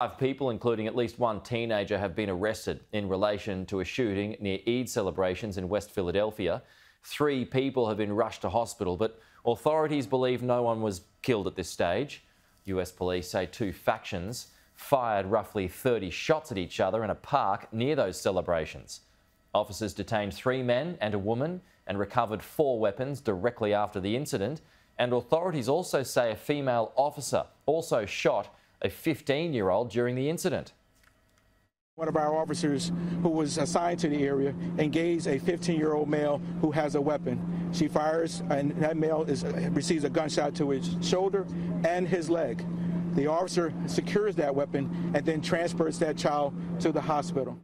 Five people, including at least one teenager, have been arrested in relation to a shooting near Eid celebrations in West Philadelphia. Three people have been rushed to hospital, but authorities believe no one was killed at this stage. US police say two factions fired roughly 30 shots at each other in a park near those celebrations. Officers detained three men and a woman and recovered four weapons directly after the incident. And authorities also say a female officer also shot a 15 year old during the incident. One of our officers who was assigned to the area engaged a 15 year old male who has a weapon. She fires, and that male is, receives a gunshot to his shoulder and his leg. The officer secures that weapon and then transports that child to the hospital.